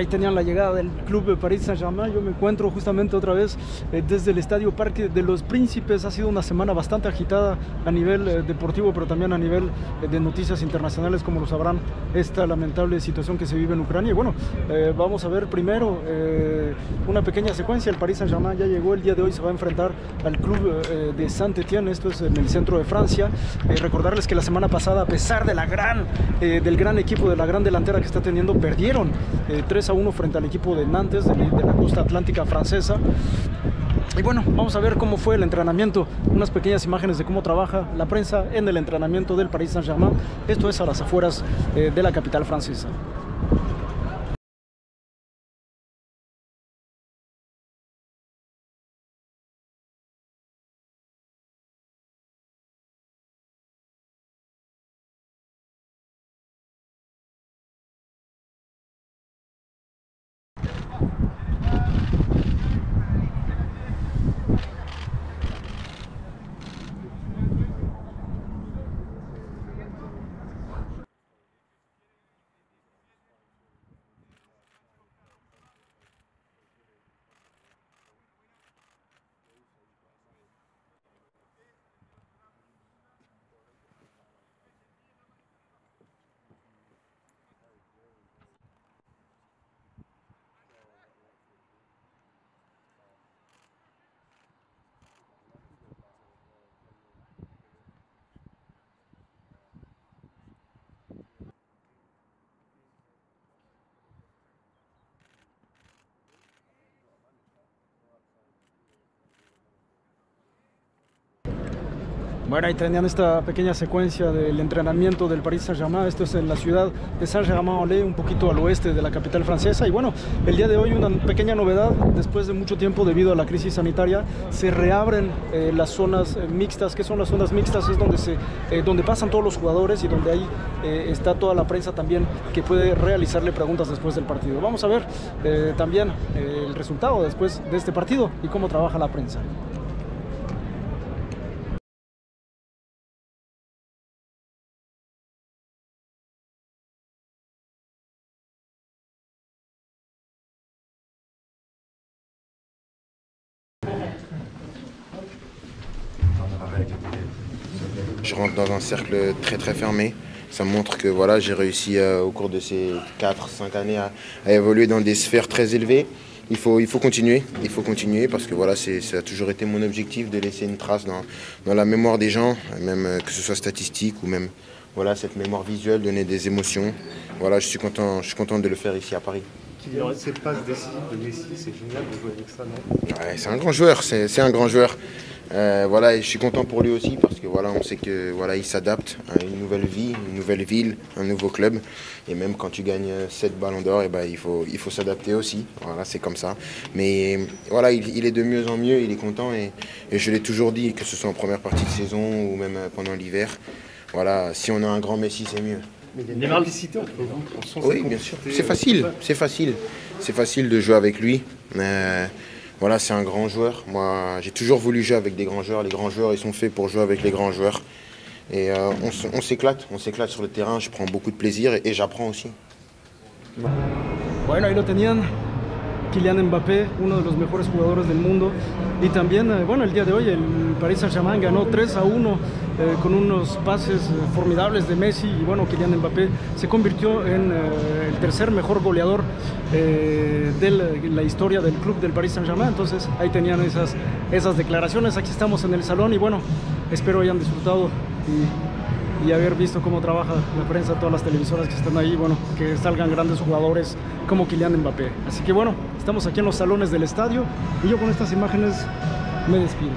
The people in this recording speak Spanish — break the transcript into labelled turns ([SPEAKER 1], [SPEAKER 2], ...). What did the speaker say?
[SPEAKER 1] ahí tenían la llegada del club de París Saint-Germain. Yo me encuentro justamente otra vez eh, desde el Estadio Parque de los Príncipes. Ha sido una semana bastante agitada a nivel eh, deportivo, pero también a nivel eh, de noticias internacionales, como lo sabrán, esta lamentable situación que se vive en Ucrania. Y bueno, vamos a ver primero una pequeña secuencia. El París Saint-Germain ya llegó el día de hoy, se va a enfrentar al club de Saint-Étienne, esto es en el centro de Francia. Recordarles que la semana pasada, a pesar de la gran, del gran equipo, de la gran delantera que está teniendo, perdieron eh, 3 a 1 frente al equipo de Nantes, de, de la costa atlántica francesa. Y bueno, vamos a ver cómo fue el entrenamiento, unas pequeñas imágenes de cómo trabaja la prensa en el entrenamiento del Paris Saint-Germain. Esto es a las afueras eh, de la capital francesa. Bueno, ahí tenían esta pequeña secuencia del entrenamiento del Paris Saint-Germain. Esto es en la ciudad de Saint-Germain-en-Laye, un poquito al oeste de la capital francesa. Y bueno, el día de hoy una pequeña novedad. Después de mucho tiempo, debido a la crisis sanitaria, se reabren eh, las zonas eh, mixtas. ¿Qué son las zonas mixtas? Es donde, se, eh, donde pasan todos los jugadores y donde ahí está toda la prensa también que puede realizarle preguntas después del partido. Vamos a ver también el resultado después de este partido y cómo trabaja la prensa.
[SPEAKER 2] Je rentre dans un cercle très très fermé. Ça montre que voilà, j'ai réussi euh, au cours de ces 4-5 années à, à évoluer dans des sphères très élevées. Il faut, il faut continuer, il faut continuer parce que voilà, ça a toujours été mon objectif de laisser une trace dans, dans la mémoire des gens, même euh, que ce soit statistique ou même voilà, cette mémoire visuelle, donner des émotions. Voilà, je suis content, je suis content de le faire ici à Paris.
[SPEAKER 3] De Messi, c'est génial de jouer avec ça, non?
[SPEAKER 2] Ouais, c'est un grand joueur, c'est un grand joueur. Euh, voilà, et je suis content pour lui aussi parce que voilà, on sait que voilà, il s'adapte à une nouvelle vie, une nouvelle ville, un nouveau club. Et même quand tu gagnes 7 ballons d'or, et ben, il faut, il faut s'adapter aussi. Voilà, c'est comme ça. Mais voilà, il, il est de mieux en mieux, il est content et, et je l'ai toujours dit, que ce soit en première partie de saison ou même pendant l'hiver. Voilà, si on a un grand Messi, c'est mieux.
[SPEAKER 3] Mais il y a une complicité entre vous. On sent
[SPEAKER 2] Oui, bien sûr. C'est
[SPEAKER 3] euh,
[SPEAKER 2] facile, c'est facile. C'est facile de jouer avec lui. Euh, voilà, c'est un grand joueur. Moi, j'ai toujours voulu jouer avec des grands joueurs. Les grands joueurs, ils sont faits pour jouer avec les grands joueurs. Et euh, on s'éclate, on s'éclate sur le terrain. Je prends beaucoup de plaisir et, j'apprends aussi.
[SPEAKER 1] Kylian Mbappé, uno de los mejores jugadores del mundo. Y también, eh, bueno, el día de hoy el Paris Saint-Germain ganó 3 a 1 eh, con unos pases eh, formidables de Messi. Y bueno, Kylian Mbappé se convirtió en el tercer mejor goleador de la, la historia del club del Paris Saint-Germain. Entonces ahí tenían esas, esas declaraciones. Aquí estamos en el salón y bueno, espero hayan disfrutado y, y haber visto cómo trabaja la prensa, todas las televisoras que están ahí, bueno, que salgan grandes jugadores como Kylian Mbappé. Así que bueno, estamos aquí en los salones del estadio y yo con estas imágenes me despido.